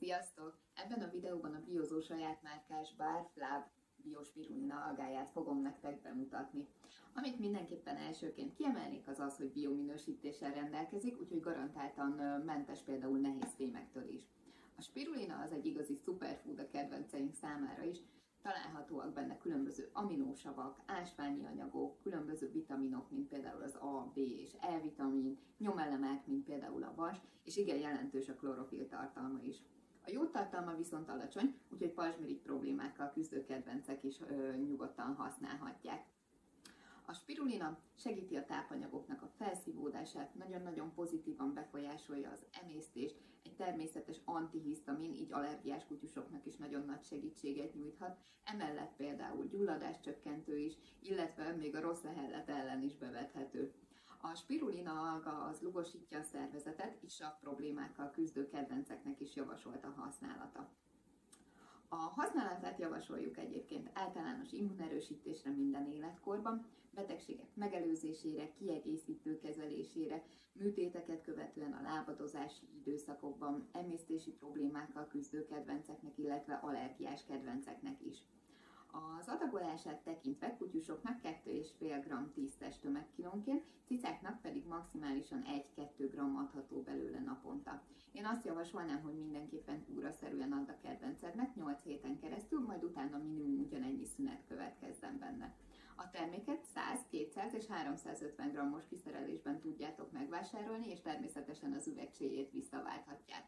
Sziasztok! Ebben a videóban a biozó saját márkás Barflav biospirulina algáját fogom nektek bemutatni. Amit mindenképpen elsőként kiemelnék az az, hogy biominősítéssel rendelkezik, úgyhogy garantáltan mentes például nehéz fémektől is. A spirulina az egy igazi superfood a kedvenceink számára is, Találhatóak benne különböző aminósavak, ásványi anyagok, különböző vitaminok, mint például az A, B és E vitamin, nyomelemek, mint például a vas, és igen jelentős a klorofil tartalma is. A jó tartalma viszont alacsony, úgyhogy pajzsmirigy problémákkal küzdő kedvencek is ö, nyugodtan használhatják. A spirulina segíti a tápanyagoknak a felszívódását, nagyon-nagyon pozitívan befolyásolja az emésztést, egy természetes antihisztamin, így allergiás kutyusoknak is nagyon nagy segítséget nyújthat, emellett például gyulladás csökkentő is, illetve még a rossz lehellet ellen is bevethető. A spirulina az lugosítja a szervezetet, és a problémákkal küzdő kedvenceknek is javasolt a használata. A használatát javasoljuk egyébként általános immunerősítésre minden életkorban, betegségek megelőzésére, kiegészítő kezelésére, műtéteket követően a lábadozási időszakokban, emésztési problémákkal küzdő kedvenceknek, illetve allergiás kedvenceknek is. Adagolását tekintve kutyusoknak 2,5 g 10 testtömegkilónként, cicáknak pedig maximálisan 1-2 g adható belőle naponta. Én azt javasolnám, hogy mindenképpen úraszerűen add a kedvencednek 8 héten keresztül, majd utána minimum ugyanennyi szünet következzen benne. A terméket 100, 200 és 350 g-os kiszerelésben tudjátok megvásárolni, és természetesen az üvegcséjét visszaválthatjátok.